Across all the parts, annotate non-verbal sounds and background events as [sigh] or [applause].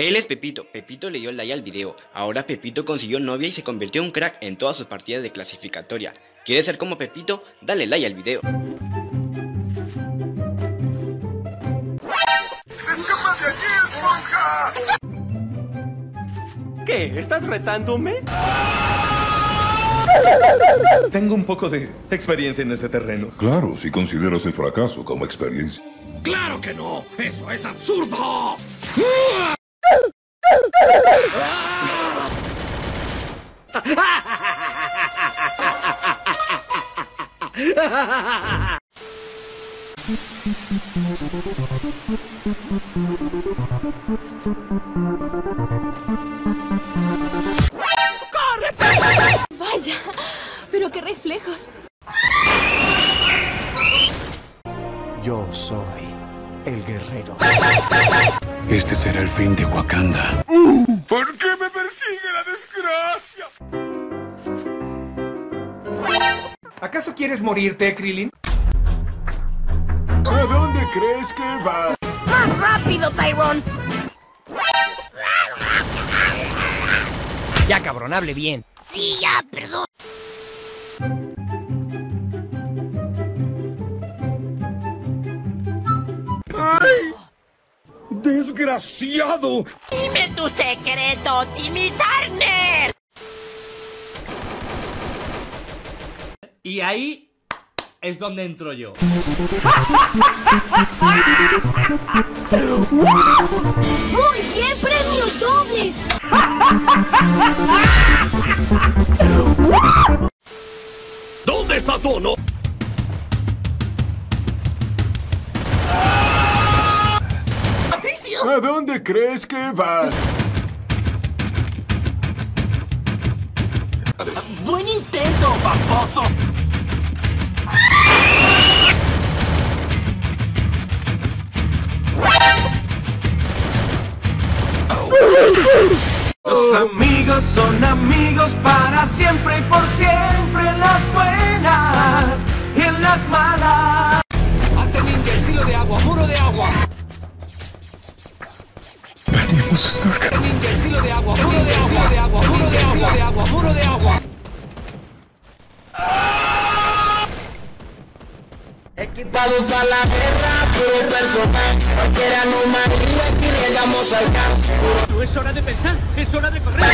Él es Pepito, Pepito le dio like al video, ahora Pepito consiguió novia y se convirtió en un crack en todas sus partidas de clasificatoria. ¿Quieres ser como Pepito? Dale like al video. ¿Qué? ¿Estás retándome? Tengo un poco de experiencia en ese terreno. Claro, si consideras el fracaso como experiencia. ¡Claro que no! ¡Eso es absurdo! Vaya, pero qué reflejos. Yo soy el guerrero. Este será el fin de Wakanda. ¿Por qué me persigue la desgracia? ¿Acaso quieres morirte, Krillin? ¿A dónde crees que va? ¡Más rápido, Tyrone! Ya, cabrón, hable bien. Sí, ya, perdón. ¡Desgraciado! Dime tu secreto, Timmy Turner. Y ahí es donde entro yo. ¡Muy bien, premios dobles! ¿Dónde está tu ¿A dónde crees que va? ¡Buen intento, baboso! Los amigos son amigos para siempre y por Stark. Ninja, estilo de agua, muro de agua, de agua, muro de agua, de agua, muro de agua. Equipados para la guerra, puro personal. Cualquier anomalía aquí llegamos al campo. Es hora de pensar, es hora de correr.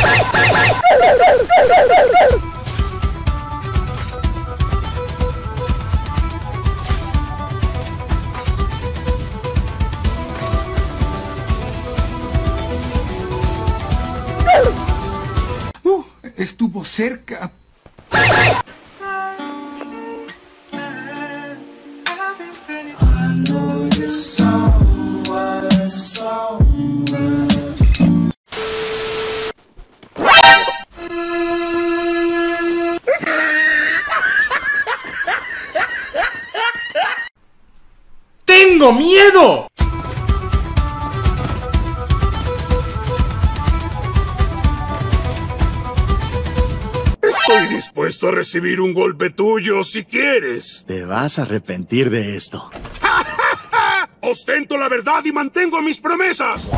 Estuvo cerca. ¡Tengo miedo! Estoy dispuesto a recibir un golpe tuyo si quieres. Te vas a arrepentir de esto. [laughs] Ostento la verdad y mantengo mis promesas.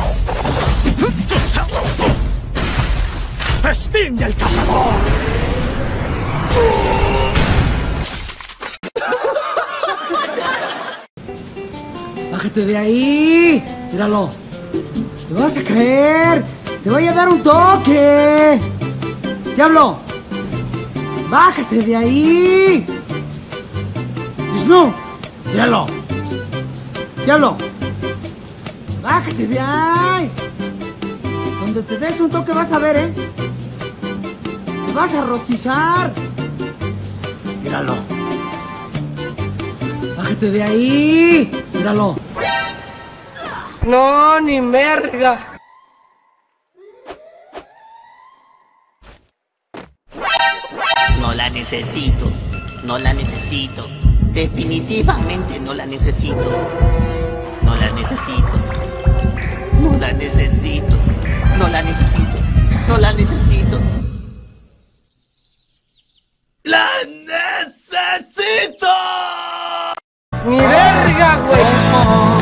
¡Festín del cazador! Bájate de ahí. Míralo. Te vas a caer. Te voy a dar un toque. Diablo. Bájate de ahí. Vishnu. Míralo. Diablo. Bájate de ahí. Donde te des un toque vas a ver, ¿eh? Te vas a rostizar. Míralo. Bájate de ahí. Míralo. No, ni merga. No la necesito, no la necesito. Definitivamente no la necesito. No la necesito. No la necesito. No la necesito. No la necesito. ¡La necesito! ¡Mi verga, güey!